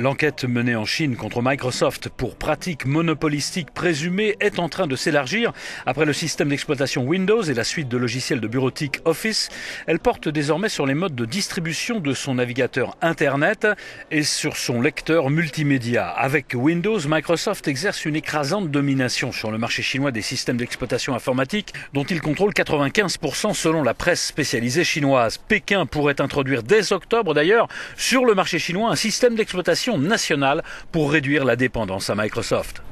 L'enquête menée en Chine contre Microsoft pour pratiques monopolistiques présumées est en train de s'élargir. Après le système d'exploitation Windows et la suite de logiciels de bureautique Office, elle porte désormais sur les modes de distribution de son navigateur Internet et sur son lecteur multimédia. Avec Windows, Microsoft exerce une écrasante domination sur le marché chinois des systèmes d'exploitation informatique dont il contrôle 95% selon la presse spécialisée chinoise. Pékin pourrait introduire dès octobre d'ailleurs sur le marché chinois un système d'exploitation nationale pour réduire la dépendance à Microsoft.